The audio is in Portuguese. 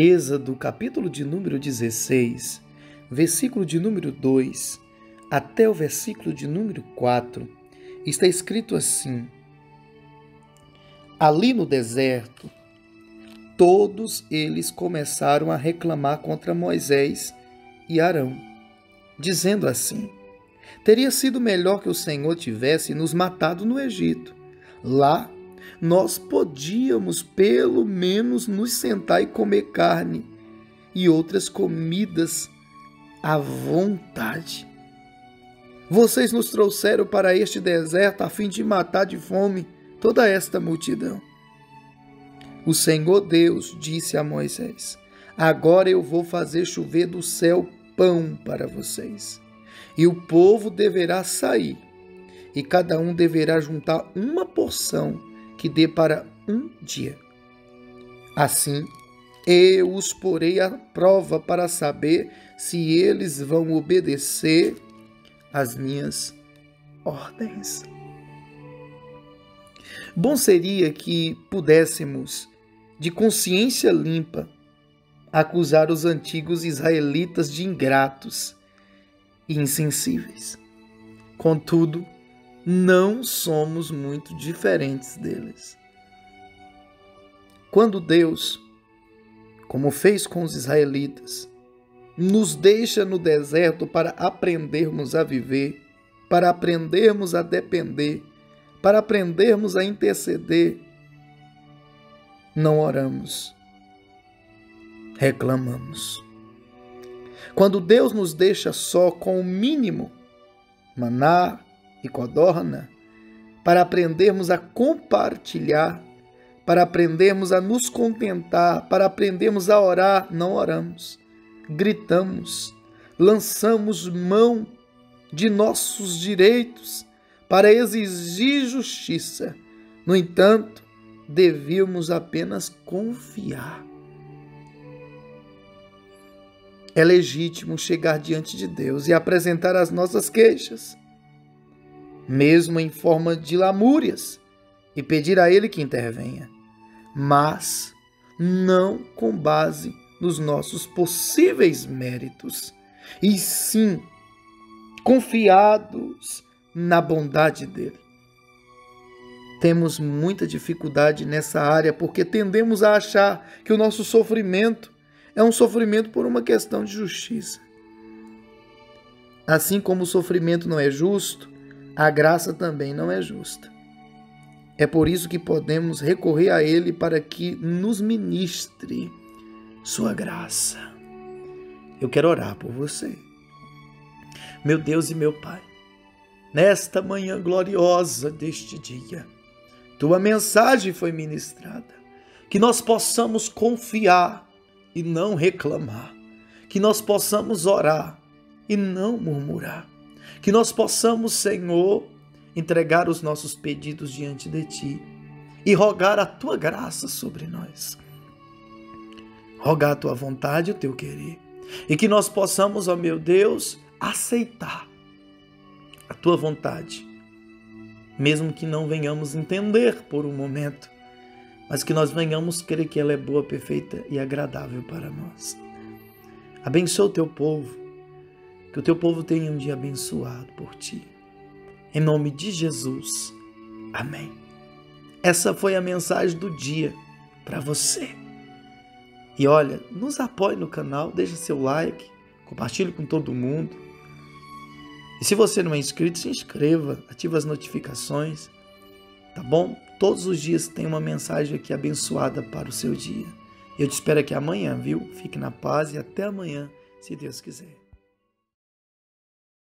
Êxodo, capítulo de número 16, versículo de número 2 até o versículo de número 4, está escrito assim: Ali no deserto, todos eles começaram a reclamar contra Moisés e Arão, dizendo assim: Teria sido melhor que o Senhor tivesse nos matado no Egito. Lá nós podíamos pelo menos nos sentar e comer carne e outras comidas à vontade. Vocês nos trouxeram para este deserto a fim de matar de fome toda esta multidão. O Senhor Deus disse a Moisés: Agora eu vou fazer chover do céu pão para vocês. E o povo deverá sair, e cada um deverá juntar uma porção que dê para um dia. Assim, eu os porei à prova para saber se eles vão obedecer às minhas ordens. Bom seria que pudéssemos, de consciência limpa, acusar os antigos israelitas de ingratos e insensíveis. Contudo, não somos muito diferentes deles. Quando Deus, como fez com os israelitas, nos deixa no deserto para aprendermos a viver, para aprendermos a depender, para aprendermos a interceder, não oramos, reclamamos. Quando Deus nos deixa só com o mínimo, maná e codorna, para aprendermos a compartilhar, para aprendermos a nos contentar, para aprendermos a orar, não oramos. Gritamos, lançamos mão de nossos direitos para exigir justiça. No entanto, devíamos apenas confiar. É legítimo chegar diante de Deus e apresentar as nossas queixas, mesmo em forma de lamúrias, e pedir a Ele que intervenha, mas não com base nos nossos possíveis méritos, e sim confiados na bondade dele. Temos muita dificuldade nessa área porque tendemos a achar que o nosso sofrimento é um sofrimento por uma questão de justiça. Assim como o sofrimento não é justo, a graça também não é justa. É por isso que podemos recorrer a Ele para que nos ministre Sua graça. Eu quero orar por você. Meu Deus e meu Pai, nesta manhã gloriosa deste dia, Tua mensagem foi ministrada, que nós possamos confiar e não reclamar. Que nós possamos orar e não murmurar. Que nós possamos, Senhor, entregar os nossos pedidos diante de Ti e rogar a Tua graça sobre nós. Rogar a Tua vontade e o Teu querer. E que nós possamos, ó meu Deus, aceitar a Tua vontade, mesmo que não venhamos entender por um momento mas que nós venhamos crer que ela é boa, perfeita e agradável para nós. Abençoa o teu povo, que o teu povo tenha um dia abençoado por ti. Em nome de Jesus. Amém. Essa foi a mensagem do dia para você. E olha, nos apoie no canal, deixa seu like, compartilhe com todo mundo. E se você não é inscrito, se inscreva, ative as notificações, tá bom? Todos os dias tem uma mensagem aqui abençoada para o seu dia. Eu te espero aqui amanhã, viu? Fique na paz e até amanhã, se Deus quiser.